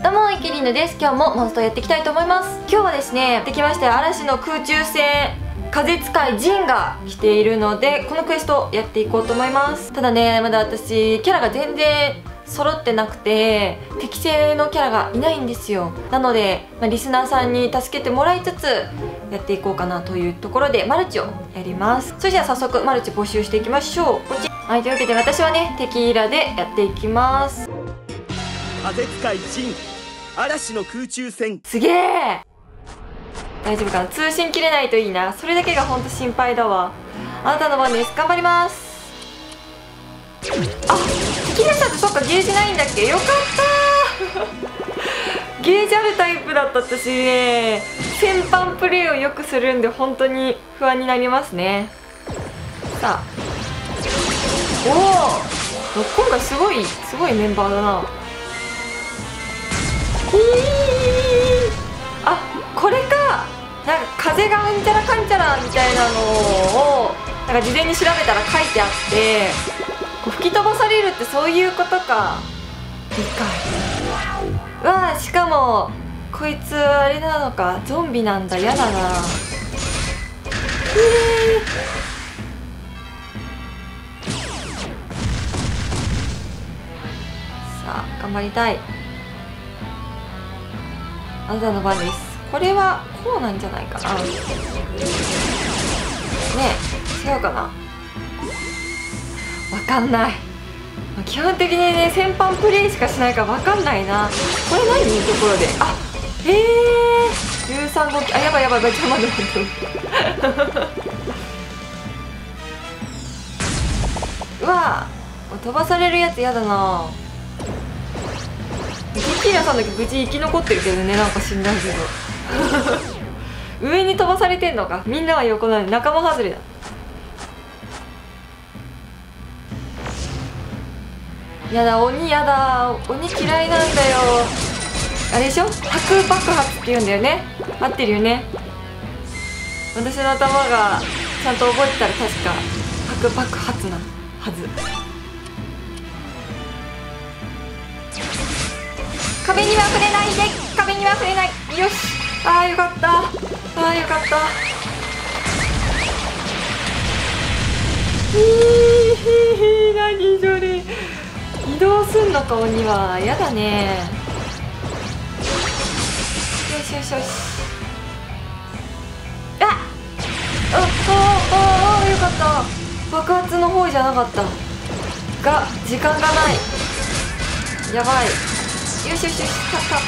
どうもイケリーヌです。今日もモンストやっていきたいと思います。今日はですねやってきまして嵐の空中戦風使いジンが来ているのでこのクエストやっていこうと思います。ただねまだ私キャラが全然揃ってなくて適正のキャラがいないんですよ。なので、まあ、リスナーさんに助けてもらいつつやっていこうかなというところでマルチをやります。それじゃあ早速マルチ募集していきましょう。はいというわけで私はねテキーラでやっていきます。風使い陣嵐の空中戦すげえ大丈夫かな通信切れないといいなそれだけがほんと心配だわあなたの番です頑張りますあ引き出したってそっかゲージないんだっけよかったゲージあるタイプだった私ね先般プレイをよくするんで本当に不安になりますねさあおお今回すごいすごいメンバーだなあこれか。なんか風がうんちゃらかんちゃらみたいなのをなんか事前に調べたら書いてあってこう吹き飛ばされるってそういうことか。理解。うわしかもこいつあれなのか。ゾンビなんだ。やだな。さあ頑張りたい。あなたの番です。これはこうなんじゃないかな。ねえ違うかな。わかんない。基本的にね先般プレイしかしないからわかんないな。これ何ところで？あへえ。13号機あやばいやばいやばい邪魔だうわ飛ばされるやつやだな。テキーラさんだけ無事生き残ってるけどねなんか死んだけど 上に飛ばされてんのか。みんなは横なのに仲間外れだ。やだ鬼やだ。鬼嫌いなんだよ。あれでしょ？核爆発って言うんだよね。合ってるよね。私の頭がちゃんと覚えてたら確か核爆発なはず。壁には触れないで壁には触れない。よし。あーよかった。あーよかった。ひー何それ。移動すんのか鬼は。やだね。よしよしよし。あおおおおよかった。爆発の方じゃなかった。が時間がない。やばい。よしよしよしたたたた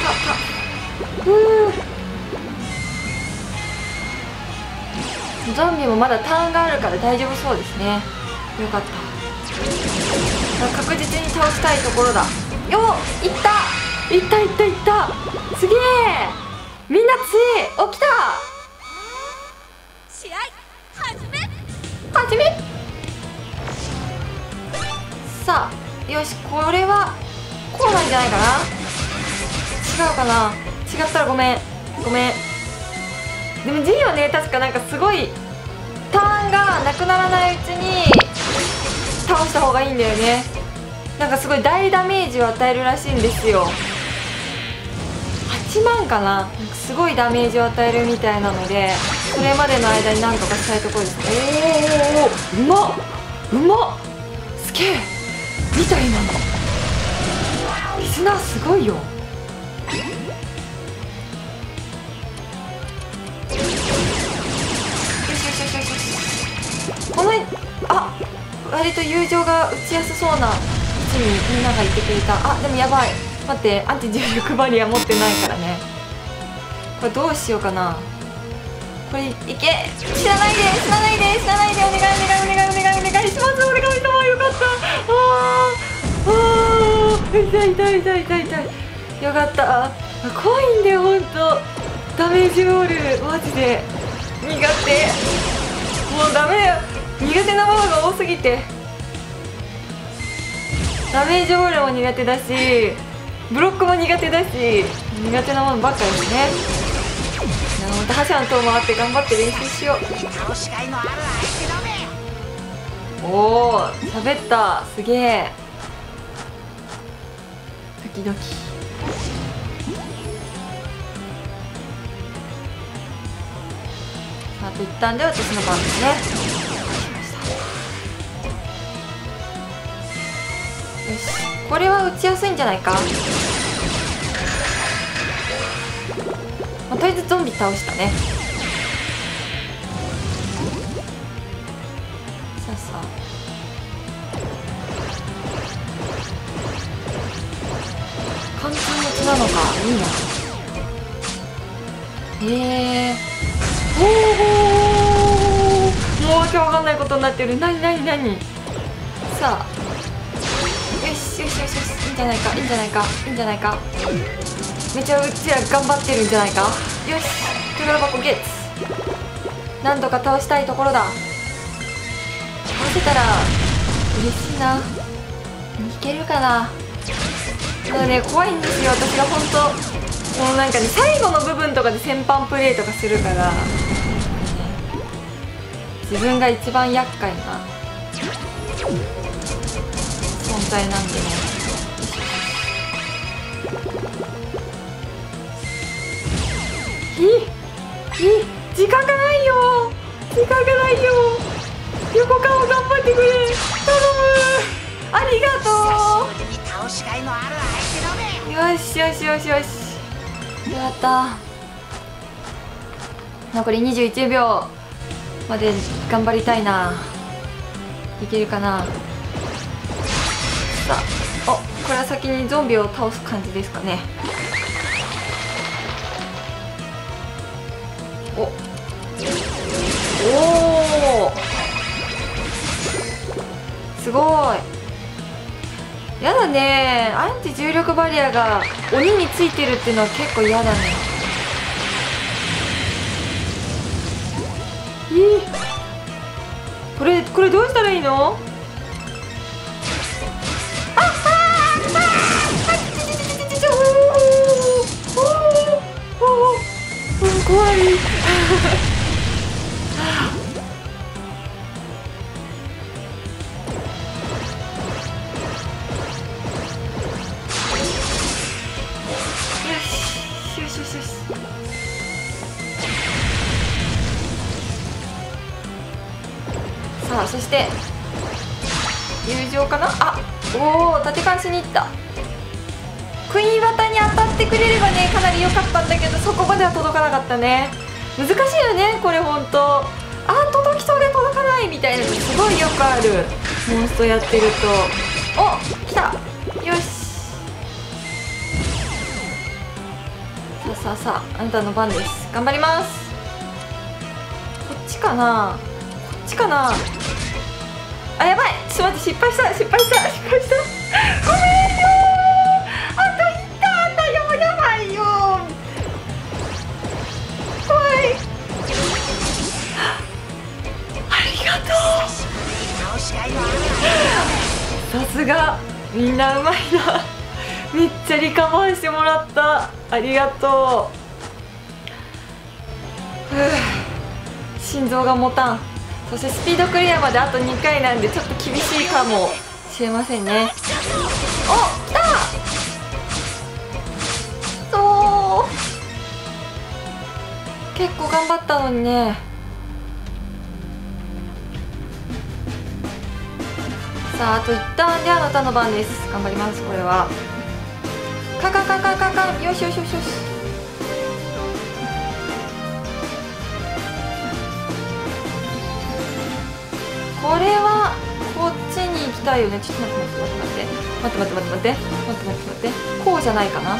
ふうゾンビもまだターンがあるから大丈夫そうですねよかった確実に倒したいところだよっいったいったいったいったすげえみんな強い起きた試合始め始めさあよしこれはこうなんじゃないかなうかな？違ったらごめん。ごめん。でも G はね確かなんかすごいターンがなくならないうちに倒した方がいいんだよね。なんかすごい大ダメージを与えるらしいんですよ。8万かな？すごいダメージを与えるみたいなのでそれまでの間になんとかしたいところですおおうまっ。うまっ。すげえ。見た今の。リスナーすごいよこのあ割と友情が打ちやすそうな位置にみんながいてくれた。あでもやばい。待ってアンチ重力バリア持ってないからね。これどうしようかな。これいけ。死なないで死なないで死なないでお願いお願いお願いお願いお願い。しますお願いします。よかった。あー。あ痛い痛い痛い痛い痛い。よかった。怖いんだよほんと。ダメージロール。マジで。苦手。もうダメ。よ苦手なものが多すぎて。ダメージオールも苦手だしブロックも苦手だし苦手なものばっかですね。また覇者の塔回って頑張って練習しよう。おお喋ったすげえ。時々さあと一旦では私の番ですね。し。これは打ちやすいんじゃないか、まあ、とりあえずゾンビ倒したね。さあさあ。簡単持ちなのか。いいな。へえ。おおもうわけわかんないことになってる。なになになに。さあ。しよしよしよしいいんじゃないかいいんじゃないかいいんじゃないか。めちゃうちら頑張ってるんじゃないか。よし宝箱ゲッツ。なんとか倒したいところだ。倒せたら嬉しいな。いけるかな。ただね怖いんですよ。私が本当もうなんかね最後の部分とかで先般プレイとかするから。自分が一番厄介な。存在な。んでね時間がない。よ時間がない。よ横顔頑張ってくれ頼むありがとうよしよしよしよしやった残り21秒まで頑張りたい。ない。けるかなさあおこれは先にゾンビを倒す感じですかね。お。おおすごい。やだね。アンチ重力バリアが鬼についてるっていうのは結構嫌だね。いいこれこれどうしたらいいの？さあそして友情かな？あおお立て返しに行った。クイーン綿に当たってくれればねかなり良かったんだけどそこまでは届かなかったね。難しいよねこれほんとあ届きそうで届かないみたいなのすごいよくある。モンストやってると。お来た。よし。あさあさああなたの番です。頑張ります。こっちかな？こっちかな？あやばい！ちょっと待って失敗した！失敗した！失敗した！ごめんよあと一ターンだよやばいよ怖い！ありがとう！さすが！みんなうまいな。めっちゃリカバーしてもらった。ありがとう。心臓が持たん。そしてスピードクリアまであと2回なんでちょっと厳しいかも。しれませんね。お来た！そう。結構頑張ったのにね。さああと一旦であなたの番です。頑張りますこれは。カカカカカカよしよしよしよし。これはこっちに行きたいよね。ちょっと待って待って待って待って待って待って待って。待って待って待って。こうじゃないかな。よ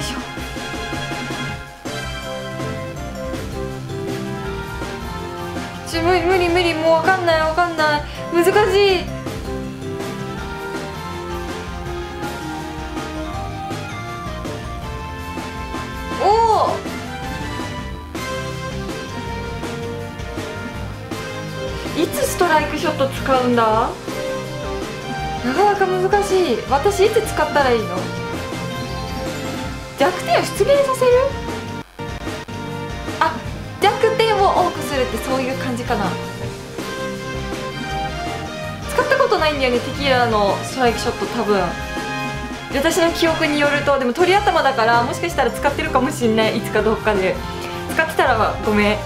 いしょ。ちょ無理無理無理。もうわかんないわかんない。難しい。ショット使うんだ。なかなか難しい。私いつ使ったらいいの？弱点を出現させる？あ弱点を多くするってそういう感じかな。使ったことないんだよねテキーラのストライクショット多分。私の記憶によるとでも鳥頭だからもしかしたら使ってるかもしんない。いつかどっかで。使ってたらごめん。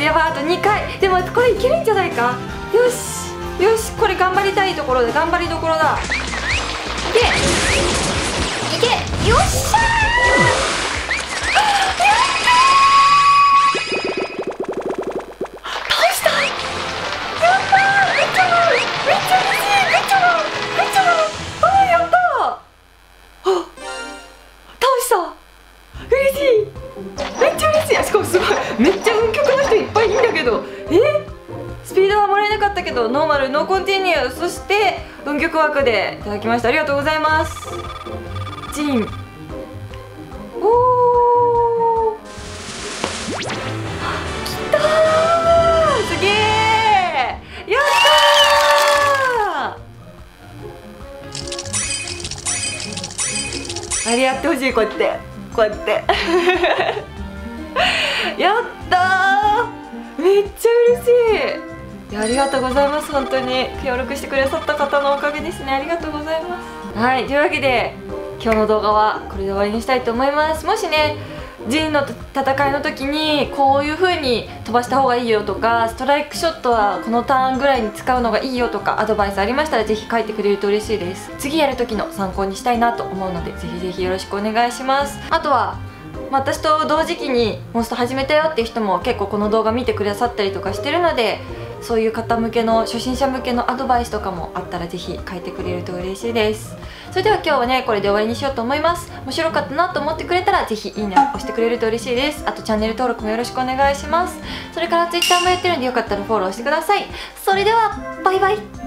やばいあと2回。でもこれいけるんじゃないか？よし。よし。これ頑張りたいところで頑張りどころだ。いけ。いけ。よっしゃールノーコンティニューそして運極枠でいただきました。ありがとうございます。ジンおー。きたー。すげー。やったー。あれやってほしい？こうやって。こうやって。やったー。めっちゃ嬉しい。やありがとうございます。本当に協力してくださった方のおかげですね。ありがとうございます。はい。というわけで今日の動画はこれで終わりにしたいと思います。もしねジンの戦いの時にこういう風に飛ばした方がいいよとかストライクショットはこのターンぐらいに使うのがいいよとかアドバイスありましたらぜひ書いてくれると嬉しいです。次やる時の参考にしたいなと思うのでぜひぜひよろしくお願いします。あとはまあ私と同時期にモンスト始めたよっていう人も結構この動画見てくださったりとかしてるのでそういう方向けの初心者向けのアドバイスとかもあったらぜひ書いてくれると嬉しいです。それでは今日はねこれで終わりにしようと思います。面白かったなと思ってくれたらぜひいいねを押してくれると嬉しいです。あとチャンネル登録もよろしくお願いします。それから Twitter もやってるんでよかったらフォローしてください。それではバイバイ。